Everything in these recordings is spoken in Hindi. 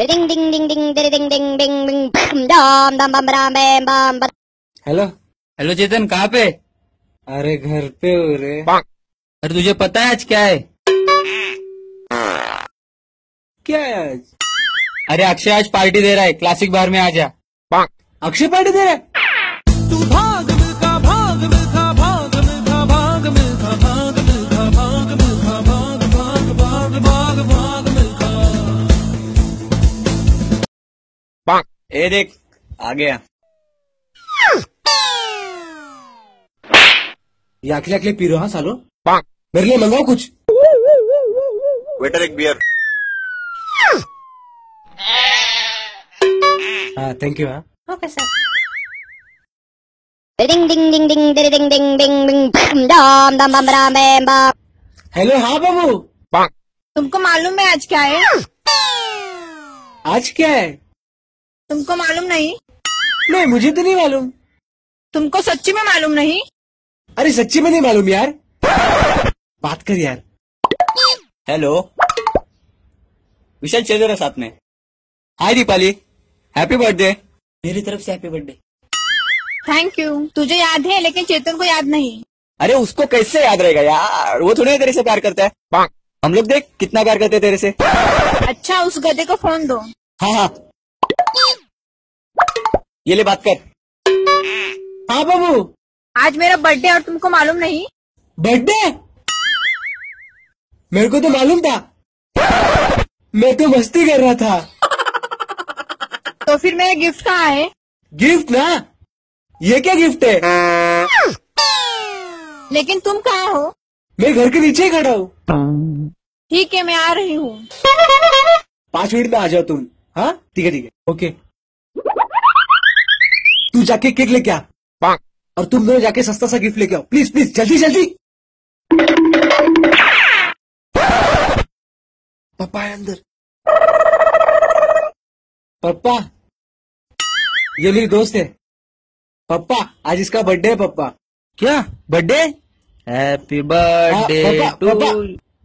Ding ding ding ding ding ding ding ding ding. Bam dam dam bam bam bam bam bam. Hello hello Chetan कहाँ पे? अरे घर पे हो रे। अरे तुझे पता है आज क्या है? क्या है आज? अरे अक्षय आज पार्टी दे रहा है। क्लासिक बार में आ जा। अक्षय पार्टी दे रहा है? ए देख आ गया। ये अखिले अखिले पी रहे हो हाँ सालो? मेरे लिए मंगाओ कुछ। वेटर एक बियर हाँ थैंक यू हाँ। Ding ding ding ding ding ding ding ding ding bam dam dam bam bam bam bam hello हाँ बाबू? तुमको मालूम है आज क्या है? आज क्या है? तुमको मालूम नहीं? नहीं मुझे तो नहीं मालूम। तुमको सच्ची में मालूम नहीं? अरे सच्ची में नहीं मालूम यार। बात कर यार। हेलो विशाल चल रहा साथ में। हाय दीपाली हैप्पी बर्थडे मेरी तरफ़ से हैप्पी बर्थडे थैंक यू तुझे याद है लेकिन चेतन को याद नहीं। अरे उसको कैसे याद रहेगा यार? वो थोड़ी तेरे से प्यार करता है। हम लोग देख कितना प्यार करते हैं तेरे से। अच्छा उस गधे को फ़ोन दो। हाँ हाँ। ये ले बात कर। हाँ बाबू। आज मेरा बर्थडे और तुमको मालूम नहीं? बर्थडे मेरे को तो मालूम था। मैं तो मस्ती कर रहा था। तो फिर मेरा गिफ्ट कहाँ है? गिफ्ट ना? ये क्या गिफ्ट है? लेकिन तुम कहाँ हो? मैं घर के नीचे ही खड़ा हूँ। ठीक है मैं आ रही हूँ। पाँच मिनट में आ जाओ तुम। हाँ? ठीक है ठीक है। ओके तू जाके केक लेके आ. और तुम दोनों जाके सस्ता सा गिफ्ट लेके आओ. प्लीज़ प्लीज़ जल्दी जल्दी. पापा है अंदर. पापा. ये मेरी दोस्त है. पापा आज इसका बर्थडे है पापा. क्या? बर्थडे हैप्पी बर्थडे टू पापा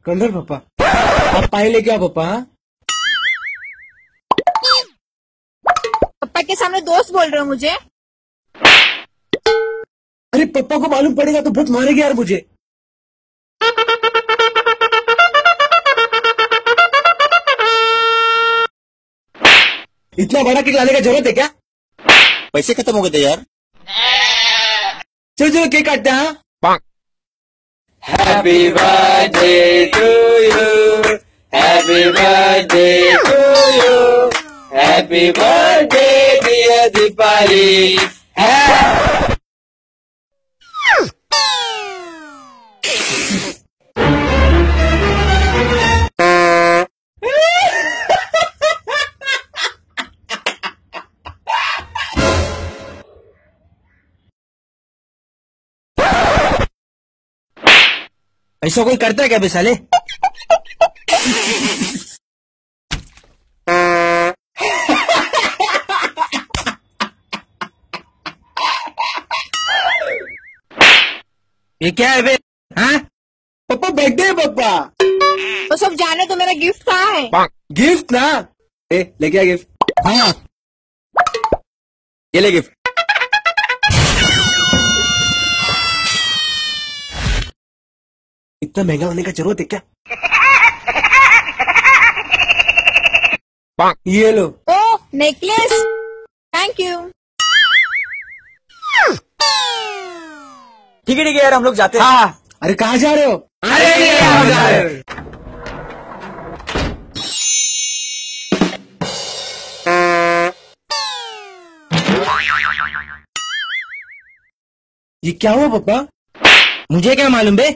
कंदर पापा. आप पाए लेके आओ पापा हाँ? पापा के सामने दोस्त बोल रहे हो मुझे? अरे पापा को मालूम पड़ेगा तो बहुत मारेगा यार मुझे। इतना बड़ा केक लाने का ज़रूरत है क्या? पैसे खत्म हो गए थे यार। चलो चलो केक काटते हैं हाँ? Happy birthday to you happy birthday to you happy birthday dear Deepali ऐसा कोई करता है क्या बे साले ये क्या है बे? हाँ? पापा बर्थडे है पापा। तो सब जाने तो मेरा गिफ्ट कहाँ है? गिफ्ट ना? ए लेके आ गिफ्ट हाँ। ये ले गिफ्ट इतना महँगा होने का ज़रूरत है क्या? ये लो। ओ नेकलेस थैंक यू ठीक है ठीक है यार हम लोग जाते हैं। हाँ। अरे कहाँ जा रहे हो? अरे कहाँ जा रहे हो? ये क्या हुआ पापा मुझे क्या मालूम बे?